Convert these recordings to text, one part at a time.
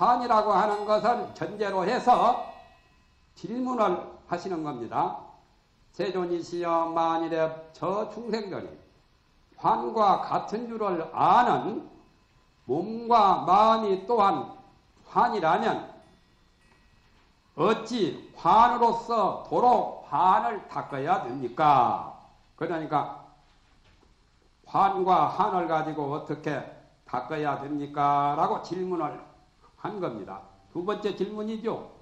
환이라고 하는 것을 전제로 해서 질문을 하시는 겁니다. 세존이시여 만일에 저 중생들이 환과 같은 줄을 아는 몸과 마음이 또한 환이라면 어찌 환으로서 도로 환을 닦아야 됩니까? 그러니까 환과 한을 가지고 어떻게 닦아야 됩니까? 라고 질문을 한 겁니다. 두 번째 질문이죠.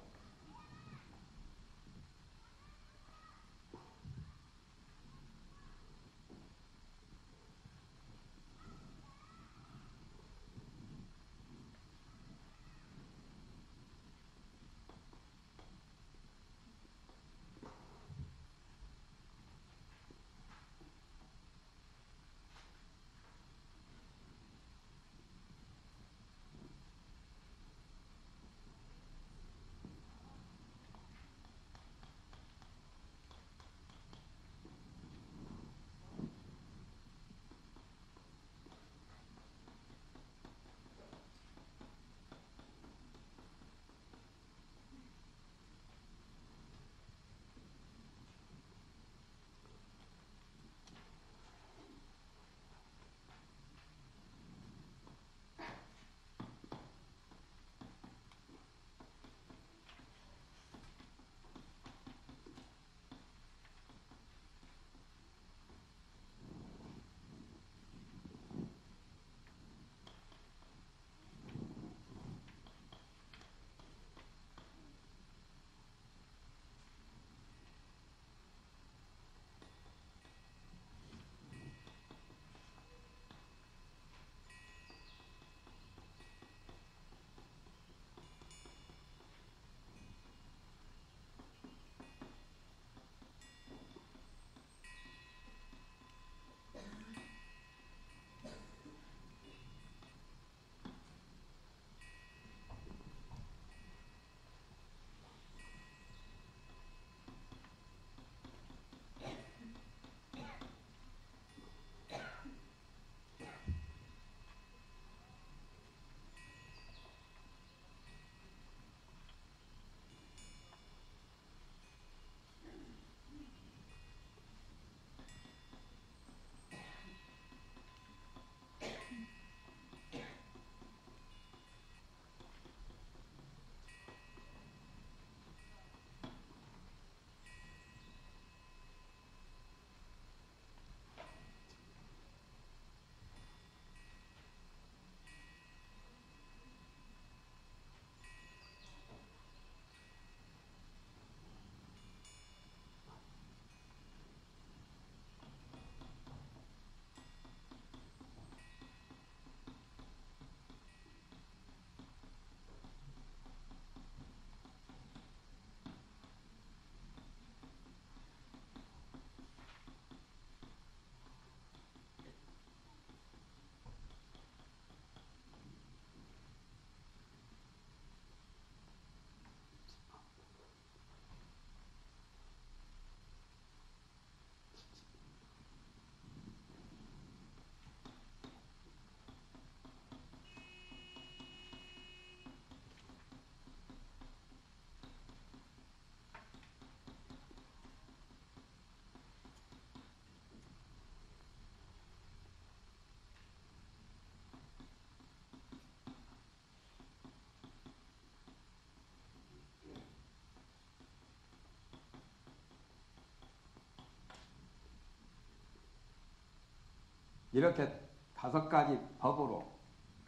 이렇게 다섯 가지 법으로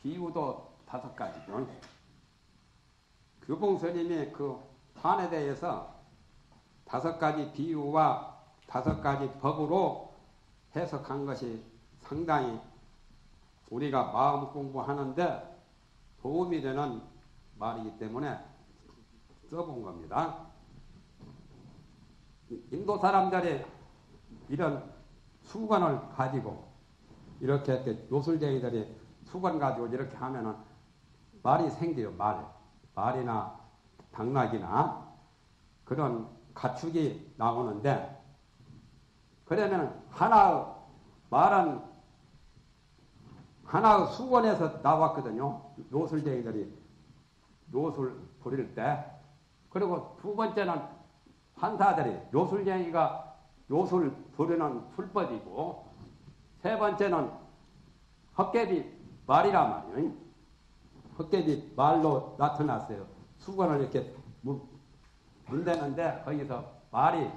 비유도 다섯 가지죠. 교봉 스님이 그 판에 대해서 다섯 가지 비유와 다섯 가지 법으로 해석한 것이 상당히 우리가 마음 공부하는데 도움이 되는 말이기 때문에 써본 겁니다. 인도 사람들이 이런 수관을 가지고 이렇게 요술쟁이들이 수건 가지고 이렇게 하면은 말이 생겨요, 말. 말이나 당나귀나 그런 가축이 나오는데 그러면 하나의 말은 하나의 수건에서 나왔거든요. 요술쟁이들이 요술 부릴 때 그리고 두 번째는 환사들이 요술쟁이가 요술 부르는 술법이고 세 번째는 헛개비 말이란 말이에요. 헛개비 말로 나타났어요. 수건을 이렇게 문대는데 거기서 말이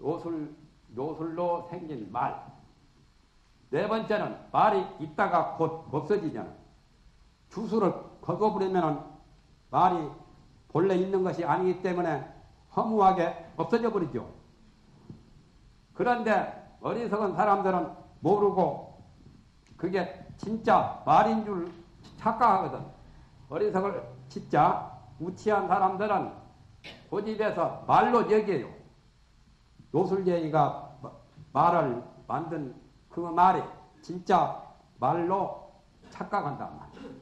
요술, 요술로 생긴 말. 네 번째는 말이 있다가 곧 없어지잖아. 주술을 걷어버리면 말이 본래 있는 것이 아니기 때문에 허무하게 없어져 버리죠. 그런데 어리석은 사람들은 모르고 그게 진짜 말인 줄 착각하거든. 어리석을 진짜 우치한 사람들은 고집에서 말로 얘기해요. 요술쟁이가 말을 만든 그 말이 진짜 말로 착각한단 말이에요.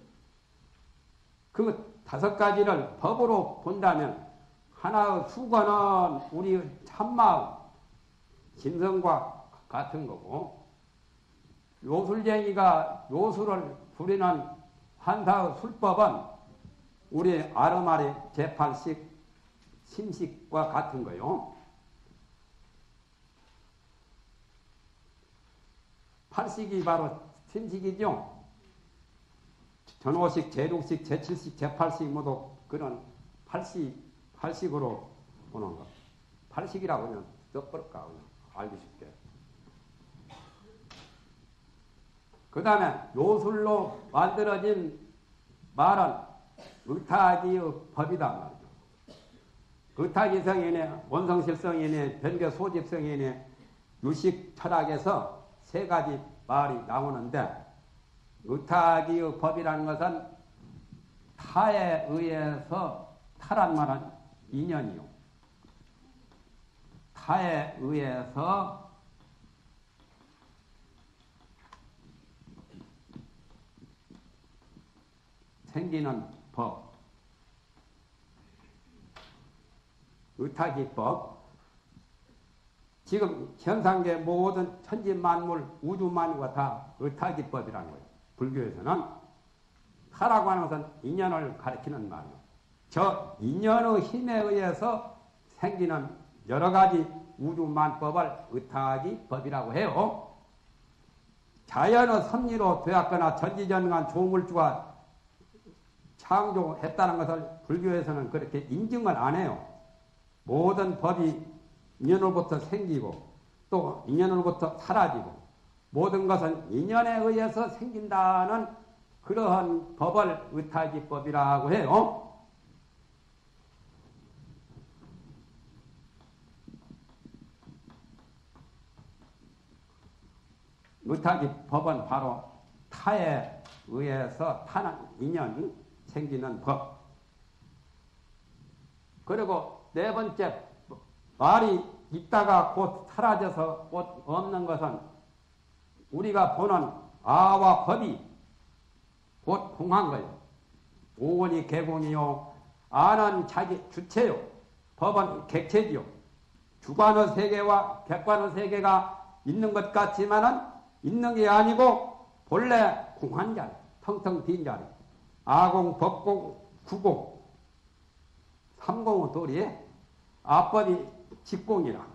그 다섯 가지를 법으로 본다면 하나의 수건은 우리 참마음, 심성과 같은 거고 요술쟁이가 요술을 부리는 한사의 술법은 우리 아르마리 제8식 심식과 같은 거요. 팔식이 바로 심식이죠. 전호식, 제6식, 제7식, 제8식 모두 그런 팔식, 팔식으로 보는 거. 팔식이라고 써버릴까, 그냥. 알기 쉽게. 그 다음에 요술로 만들어진 말은 의타기의 법이다 말이죠. 의타기성이네, 원성실성이네, 변개 소집성이네, 유식 철학에서 세 가지 말이 나오는데 의타기의 법이라는 것은 타에 의해서 타란 말은 인연이요. 타에 의해서 생기는 법. 의타기법. 지금 현상계 모든 천지 만물, 우주 만물과 다 의타기법이라는 거예요. 불교에서는 타라고 하는 것은 인연을 가리키는 말이에요. 저 인연의 힘에 의해서 생기는 여러 가지 우주 만법을 의타기 법이라고 해요. 자연의 섭리로 되었거나 전지전능한 조물주가 창조했다는 것을 불교에서는 그렇게 인증을 안 해요. 모든 법이 인연으로부터 생기고 또 인연으로부터 사라지고 모든 것은 인연에 의해서 생긴다는 그러한 법을 의타기법이라고 해요. 의타기법은 바로 타에 의해서 타는 인연이 생기는 법. 그리고 네 번째, 말이 있다가 곧 사라져서 곧 없는 것은 우리가 보는 아와 법이 곧 공한 거예요. 오원이 개공이요. 아는 자기 주체요. 법은 객체지요. 주관의 세계와 객관의 세계가 있는 것 같지만은 있는 게 아니고 본래 공한 자리, 텅텅 빈 자리. 아공, 법공, 구공, 삼공의 도리에 앞법이 직공이라.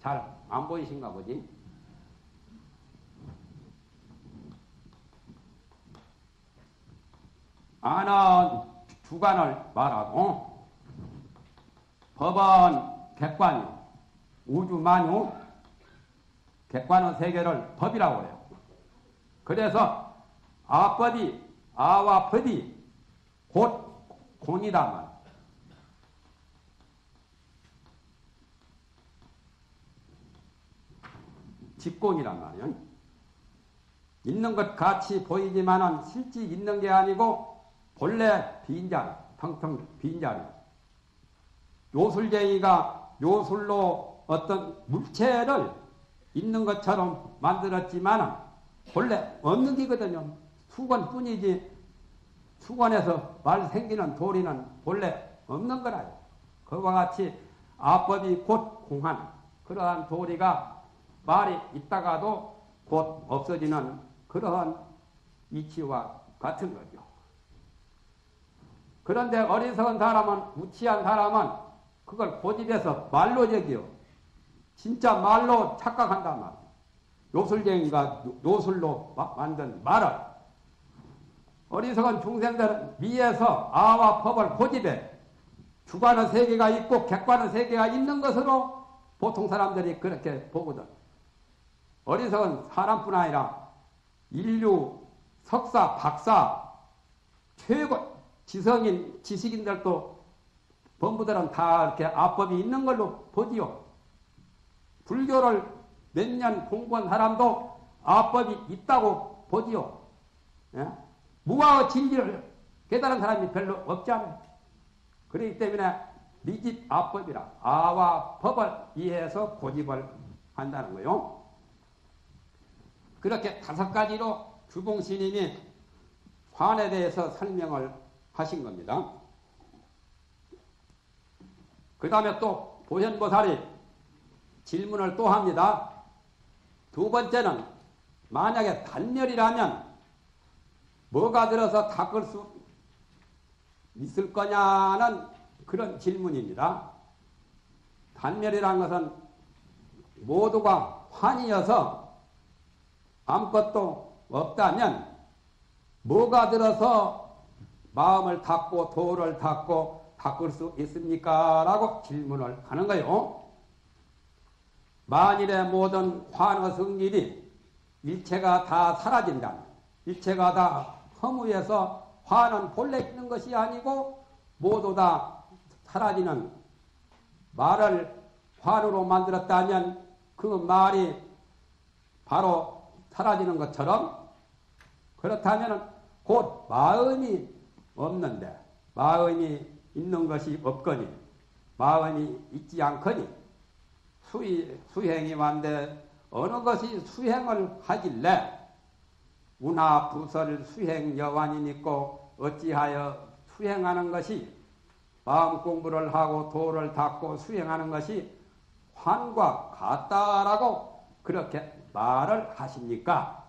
잘 안 보이신가 보지? 아는 주관을 말하고 법은 객관이 우주만유 객관의 세계를 법이라고 해요. 그래서 앞법이 아와 법이 곧 공이다만 직공이란 말이에요. 있는 것 같이 보이지만은 실제 있는 게 아니고 본래 빈 자리, 텅텅 빈 자리. 요술쟁이가 요술로 어떤 물체를 있는 것처럼 만들었지만은 본래 없는 게거든요. 수건뿐이지 수건에서 말 생기는 도리는 본래 없는 거라요. 그와 같이 아법이 곧 공한 그러한 도리가 말이 있다가도 곧 없어지는 그러한 이치와 같은 거죠. 그런데 어리석은 사람은, 우치한 사람은 그걸 고집해서 말로 저기요. 진짜 말로 착각한단 말이야. 요술쟁이가 요술로 만든 말을 어리석은 중생들은 미에서 아와 법을 고집해 주관의 세계가 있고 객관의 세계가 있는 것으로 보통 사람들이 그렇게 보거든. 어리석은 사람뿐 아니라 인류 석사, 박사, 최고 지성인 지식인들도 범부들은 다 이렇게 앞법이 있는 걸로 보지요. 불교를 몇 년 공부한 사람도 앞법이 있다고 보지요. 예? 무아의 진리를 깨달은 사람이 별로 없잖아요. 그렇기 때문에 미집 앞법이라 아와 법을 이해해서 고집을 한다는 거요. 그렇게 다섯 가지로 주봉신님이 환에 대해서 설명을 하신 겁니다. 그 다음에 또 보현보살이 질문을 또 합니다. 두 번째는 만약에 단멸이라면 뭐가 들어서 닦을 수 있을 거냐는 그런 질문입니다. 단멸이라는 것은 모두가 환이어서 아무것도 없다면 뭐가 들어서 마음을 닫고 도를 닫고 닦을 수 있습니까? 라고 질문을 하는 거예요. 만일에 모든 환의 성질이 일체가 다 사라진다면 일체가 다 허무해서 화는 본래 있는 것이 아니고 모두 다 사라지는 말을 화으로 만들었다면 그 말이 바로 사라지는 것처럼 그렇다면 곧 마음이 없는데 마음이 있는 것이 없거니 마음이 있지 않거니 수이, 수행이 완데 어느 것이 수행을 하길래 운하 부설 수행 여관이 있고 어찌하여 수행하는 것이 마음 공부를 하고 도를 닦고 수행하는 것이 환과 같다라고 그렇게 말을 하십니까?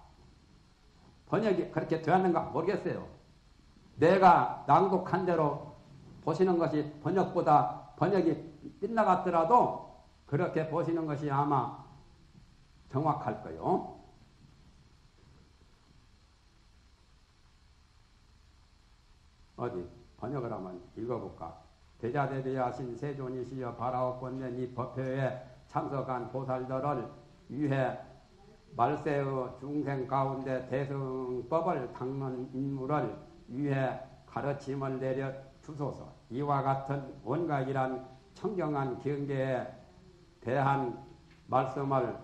번역이 그렇게 되었는가 모르겠어요. 내가 낭독한 대로 보시는 것이 번역보다 번역이 빗나갔더라도 그렇게 보시는 것이 아마 정확할 거요. 어디 번역을 한번 읽어볼까? 대자대비하신 세존이시여 바라옵건네 이 법회에 참석한 보살들을 위해 말세의 중생 가운데 대승법을 닦는 인물을 위해 가르침을 내려 주소서. 이와 같은 원각이란 청정한 경계에 대한 말씀을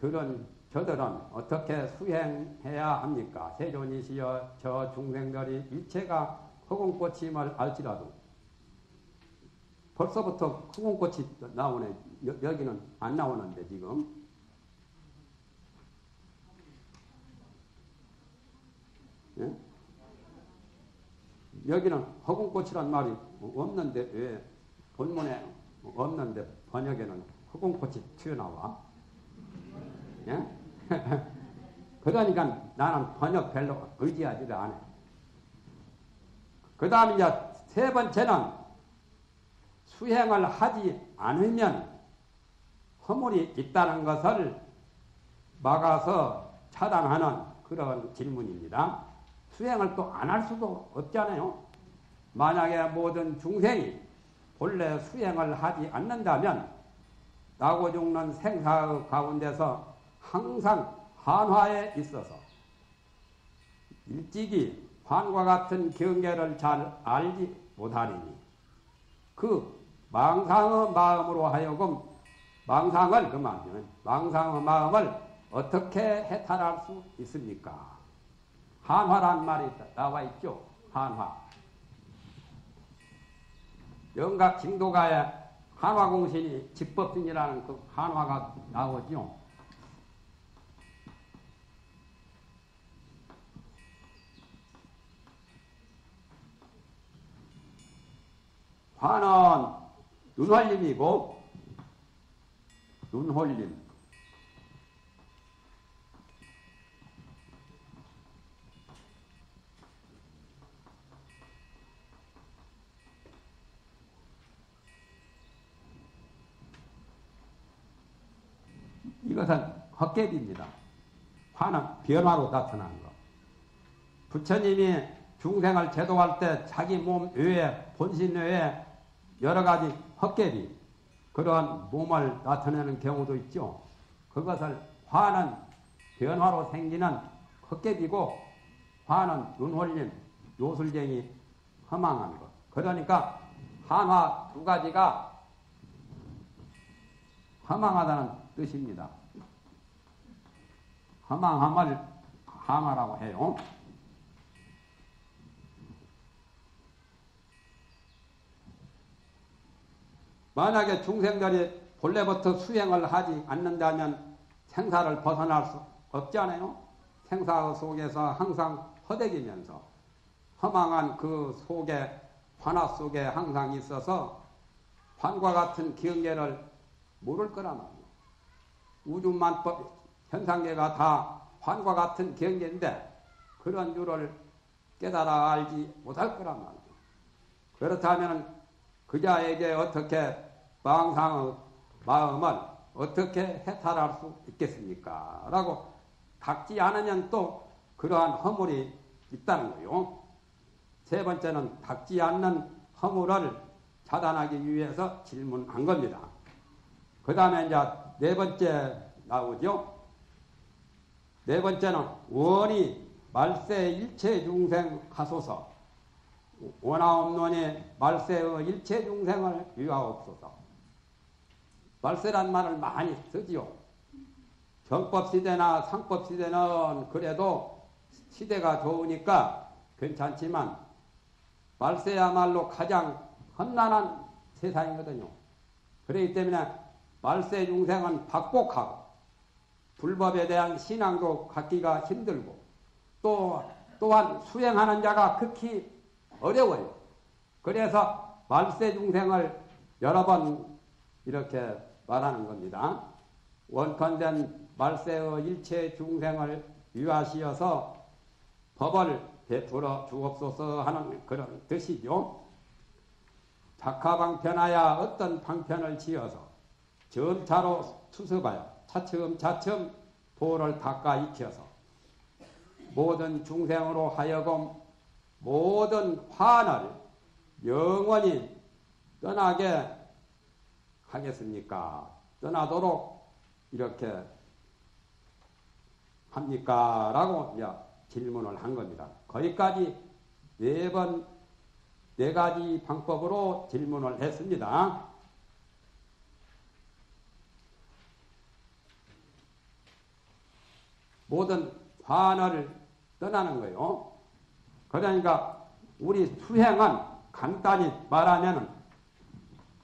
들은 저들은 어떻게 수행해야 합니까? 세존이시여 저 중생들이 일체가 허공꽃임을 알지라도 벌써부터 허공꽃이 나오네. 여, 기는안 나오는데 지금. 예? 여기는 허공꽃이란 말이 없는데 왜 본문에 없는데 번역에는 허공꽃이 튀어나와? 예? 그러니까 나는 번역 별로 의지하지를 않아. 그 다음 이제 세 번째는 수행을 하지 않으면 허물이 있다는 것을 막아서 차단하는 그런 질문입니다. 수행을 또 안 할 수도 없잖아요. 만약에 모든 중생이 본래 수행을 하지 않는다면 나고 죽는 생사의 가운데서 항상 한화에 있어서 일찍이 환과 같은 경계를 잘 알지 못하리니 그 망상의 마음으로 하여금 망상을 그만 망상의 마음을 어떻게 해탈할 수 있습니까? 한화란 말이 나와 있죠. 한화. 영각 진도가에 한화공신이 집법신이라는 그 한화가 나오죠. 화는 눈홀림이고 눈홀림 이것은 헛개비입니다. 화는 변화로 나타나는 것. 부처님이 중생을 제도할 때 자기 몸 외에 본신 외에 여러 가지 헛개비 그런 몸을 나타내는 경우도 있죠. 그것을 화는 변화로 생기는 헛개비고 화는 눈홀림, 요술쟁이, 허망한 것. 그러니까 한화 두 가지가 허망하다는 뜻입니다. 허망함을 한화라고 해요. 만약에 중생들이 본래부터 수행을 하지 않는다면 생사를 벗어날 수 없잖아요. 생사 속에서 항상 허대기면서 허망한 그 속에 환화 속에 항상 있어서 환과 같은 경계를 모를 거란 말이에요. 우주만법 현상계가 다 환과 같은 경계인데 그런 줄을 깨달아 알지 못할 거란 말이에요. 그렇다면 그자에게 어떻게 망상의 마음을 어떻게 해탈할 수 있겠습니까? 라고 닦지 않으면 또 그러한 허물이 있다는 거요. 세 번째는 닦지 않는 허물을 차단하기 위해서 질문한 겁니다. 그 다음에 이제 네 번째 나오죠. 네 번째는 원이 말세 일체 중생 하소서 원하옵노니 말세의 일체 중생을 위하옵소서 말세란 말을 많이 쓰지요. 정법 시대나 상법 시대는 그래도 시대가 좋으니까 괜찮지만 말세야말로 가장 험난한 세상이거든요. 그렇기 때문에 말세 중생은 박복하고 불법에 대한 신앙도 갖기가 힘들고 또 또한 수행하는 자가 극히 어려워요. 그래서 말세 중생을 여러 번 이렇게 말하는 겁니다. 원컨된 말세의 일체 중생을 위하시어서 법을 베풀어 주옵소서 하는 그런 뜻이죠. 작화방편하야 어떤 방편을 지어서 점차로 수습하여 차츰 차츰 도를 닦아 익혀서 모든 중생으로 하여금 모든 환을 영원히 떠나게 하겠습니까? 떠나도록 이렇게 합니까? 라고 질문을 한 겁니다. 거기까지 네 번, 네 가지 방법으로 질문을 했습니다. 모든 환을 떠나는 거예요. 그러니까 우리 수행은 간단히 말하면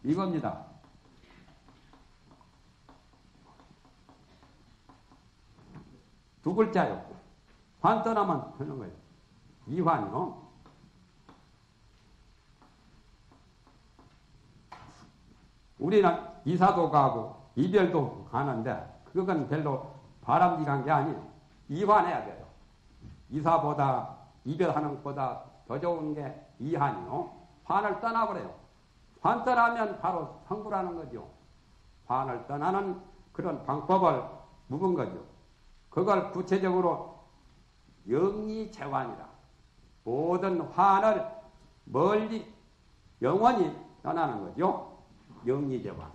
이겁니다. 두 글자요. 환 떠나면 되는 거예요. 이환이요. 우리는 이사도 가고 이별도 가는데 그건 별로 바람직한 게 아니에요. 이환해야 돼요. 이사보다 이별하는 것보다 더 좋은 게 이한이요. 환을 떠나버려요. 환 떠나면 바로 성불하는 거죠. 환을 떠나는 그런 방법을 묵은 거죠. 그걸 구체적으로 영리 재환이다. 모든 환을 멀리 영원히 떠나는 거죠. 영리 재환.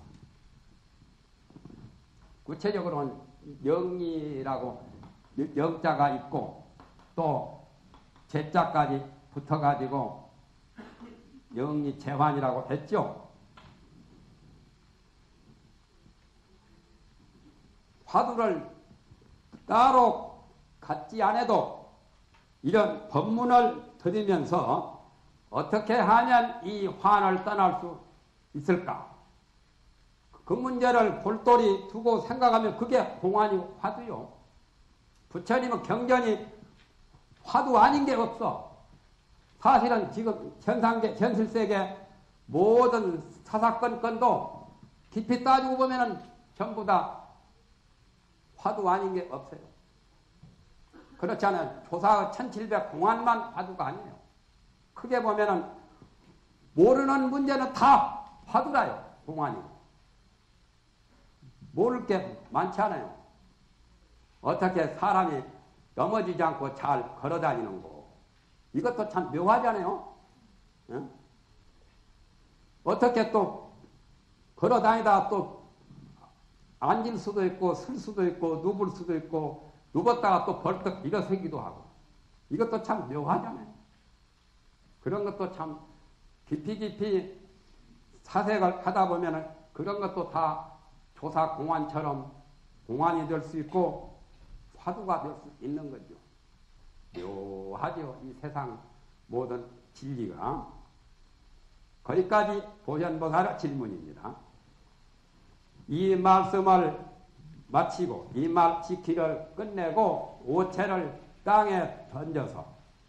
구체적으로는 영리라고 영자가 있고 또 제자까지 붙어가지고 영리 재환이라고 했죠. 화두를 따로 갖지 않아도 이런 법문을 들으면서 어떻게 하면 이 환을 떠날 수 있을까? 그 문제를 볼돌이 두고 생각하면 그게 공안이 화두요. 부처님은 경전이 화두 아닌 게 없어. 사실은 지금 현상계, 현실세계 모든 사사건 건도 깊이 따지고 보면은 전부 다 화두 아닌 게 없어요. 그렇지 않아요. 조사 1700 공안만 화두가 아니에요. 크게 보면은 모르는 문제는 다 화두라요. 공안이. 모를 게 많지 않아요. 어떻게 사람이 넘어지지 않고 잘 걸어 다니는 거. 이것도 참 묘하잖아요. 응? 어떻게 또 걸어 다니다 또 앉을 수도 있고 쓸 수도 있고 누울 수도 있고 누웠다가 또 벌떡 일어서기도 하고 이것도 참 묘하잖아요. 그런 것도 참 깊이 깊이 사색을 하다 보면 그런 것도 다 조사 공안처럼 공안이 될 수 있고 화두가 될 수 있는 거죠. 묘하죠. 이 세상 모든 진리가. 거기까지 보현보살 질문입니다. 이 말씀을 마치고 이 말 지키를 끝내고 오체를 땅에 던져서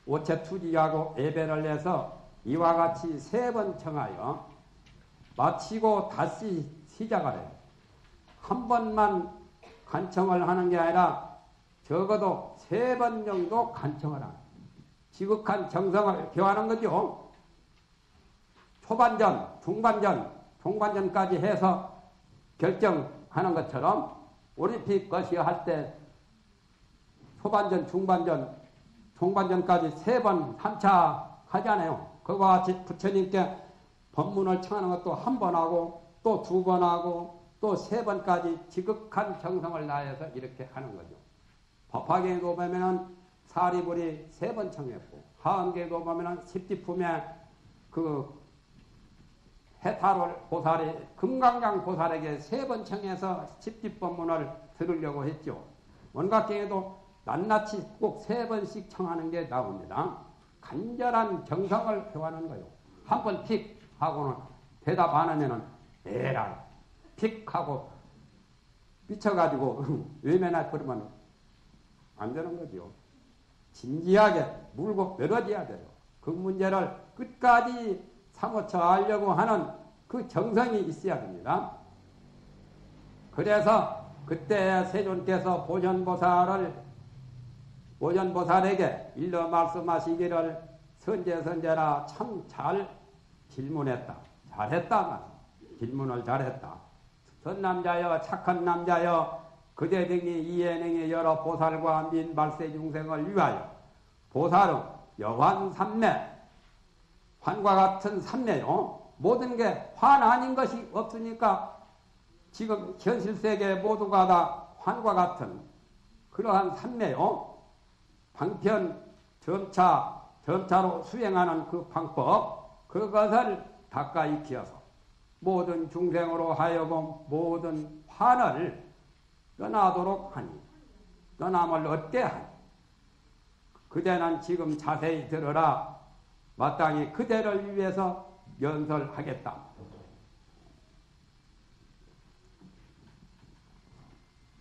오체 투지하고 예배를 해서 이와 같이 세 번 청하여 마치고 다시 시작을 해요. 한 번만 간청을 하는 게 아니라 적어도 세 번 정도 간청을 하는 지극한 정성을 교하는 거죠. 초반전, 중반전, 중반전까지 해서 결정하는 것처럼 올림픽 것이 할때 초반전, 중반전, 중반전까지 세 번, 3차 하잖아요. 그와 같이 부처님께 법문을 청하는 것도 한 번 하고 또 두 번 하고 또 세 번까지 지극한 정성을 다해서 이렇게 하는 거죠. 법화경에도 보면은 사리불이 세 번 청했고 하은계도 보면은 십지품에 그 해탈월 보살이 금강강 보살에게 세 번 청해서 십지법문을 들으려고 했죠. 원각경에도 낱낱이 꼭 세 번씩 청하는 게 나옵니다. 간절한 정성을 표하는 거예요. 한 번 픽 하고는 대답 안 하면은 에라 픽 하고 삐쳐가지고 외면할 버리면 안 되는 거죠. 진지하게 물고 늘어져야 돼요. 그 문제를 끝까지 사무쳐 하려고 하는 그 정성이 있어야 됩니다. 그래서 그때 세존께서 보전보살을 보전보살에게 일러 말씀하시기를 선제 선제라 참 잘 질문했다. 잘했다. 질문을 잘했다. 선남자여 착한 남자여 그대 등이 이해능의 여러 보살과 민발세 중생을 위하여 보살은 여환 삼매 환과 같은 삼매요. 모든 게 환 아닌 것이 없으니까 지금 현실 세계 모두가 다 환과 같은 그러한 삼매요. 방편 점차 점차로 수행하는 그 방법 그것을 닦아 익혀서 모든 중생으로 하여금 모든 환을 떠나도록 하니 떠남을 얻게 하니 그대는 지금 자세히 들어라 마땅히 그대를 위해서 연설하겠다.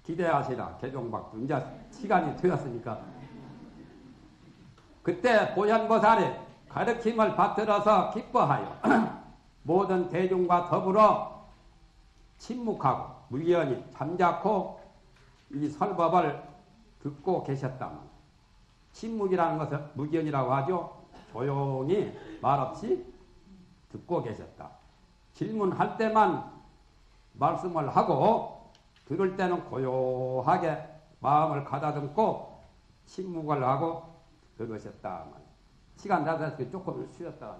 기대하시라 개종박도 이제 시간이 되었으니까 그때 보현보살이 가르침을 받들어서 기뻐하여 모든 대중과 더불어 침묵하고 무연히 잠자코 이 설법을 듣고 계셨다면 침묵이라는 것을 무견이라고 하죠. 조용히 말없이 듣고 계셨다. 질문할 때만 말씀을 하고 들을 때는 고요하게 마음을 가다듬고 침묵을 하고 들으셨다. 시간 다 돼서 조금 쉬었다.